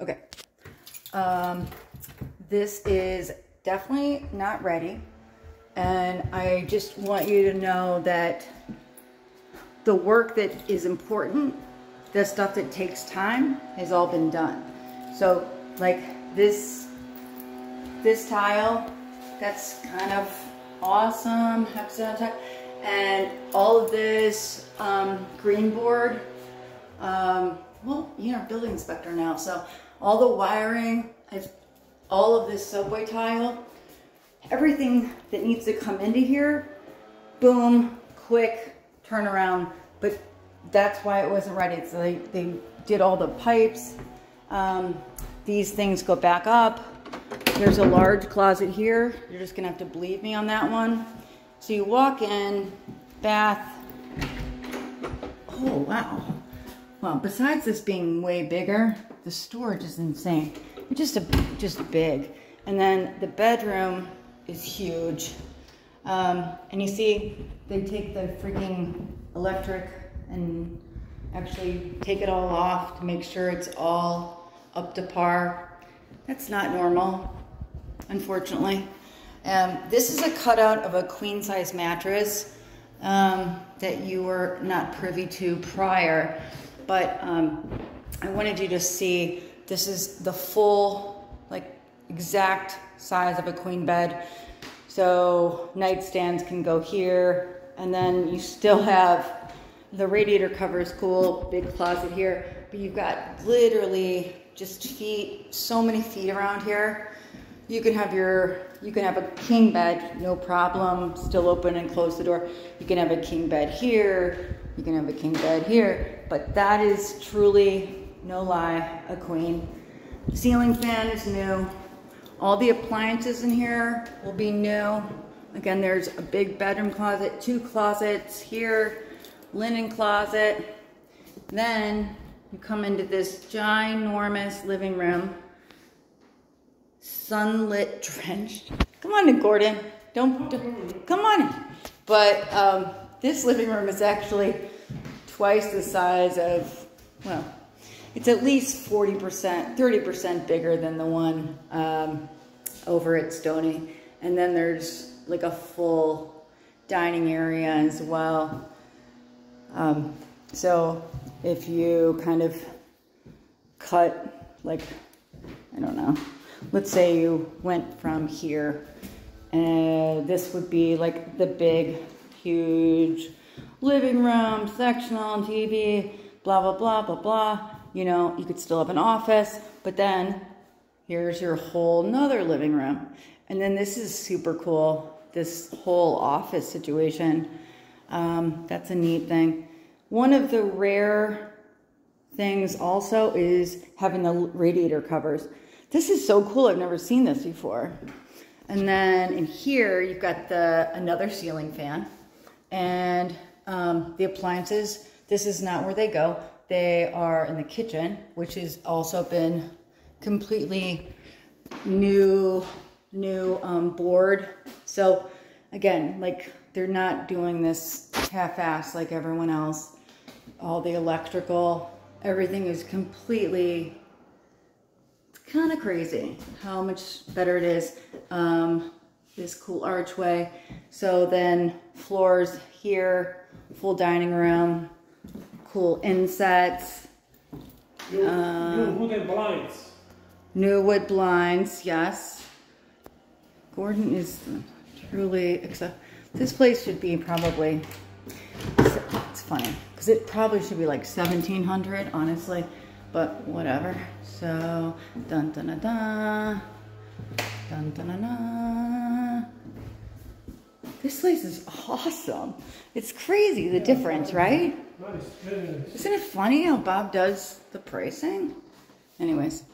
Okay. Um, this is definitely not ready. And I just want you to know that the work that is important, the stuff that takes time, has all been done. So like this, this tile, that's kind of awesome, and all of this um, green board, um, well, you're a building inspector now, so all the wiring, all of this subway tile, everything that needs to come into here, boom, quick, turnaround. But that's why it wasn't ready. So they, they did all the pipes. Um, these things go back up. There's a large closet here. You're just gonna have to believe me on that one. So you walk in, bath. Oh, wow. Well, besides this being way bigger, the storage is insane. Just a, just big. And then the bedroom is huge. Um, and you see, they take the freaking electric and actually take it all off to make sure it's all up to par. That's not normal, unfortunately. Um, this is a cutout of a queen size mattress um, that you were not privy to prior, but um, I wanted you to see this is the full, like exact size of a queen bed. So nightstands can go here, and then you still have the radiator cover is cool, big closet here, but you've got literally just feet, so many feet around here. You can have your, you can have a king bed, no problem, still open and close the door. You can have a king bed here, you can have a king bed here, but that is truly, no lie, a queen. Ceiling fan is new. All the appliances in here will be new. Again, there's a big bedroom closet, two closets here, linen closet. Then you come into this ginormous living room, sunlit drenched. Come on Gordon. Don't, don't come on. But um, this living room is actually twice the size of, well, it's at least 40%, 30% bigger than the one um, over at Stony. And then there's like a full dining area as well. Um, so if you kind of cut like, I don't know, let's say you went from here and this would be like the big, huge living room, sectional, TV, blah, blah, blah, blah, blah you know, you could still have an office, but then here's your whole nother living room. And then this is super cool, this whole office situation. Um, that's a neat thing. One of the rare things also is having the radiator covers. This is so cool, I've never seen this before. And then in here, you've got the another ceiling fan and um, the appliances. This is not where they go. They are in the kitchen, which has also been completely new, new um, board. So again, like they're not doing this half-ass like everyone else. All the electrical, everything is completely, it's kind of crazy how much better it is. Um, this cool archway. So then floors here, full dining room, cool insets. New, uh, new wooden blinds. New wood blinds, yes. Gordon is truly, except this place should be probably, it's funny, because it probably should be like 1700 honestly, but whatever. So, dun dun dun dun, dun dun dun dun. This place is awesome. It's crazy, the difference, right? Isn't it funny how Bob does the pricing? Anyways.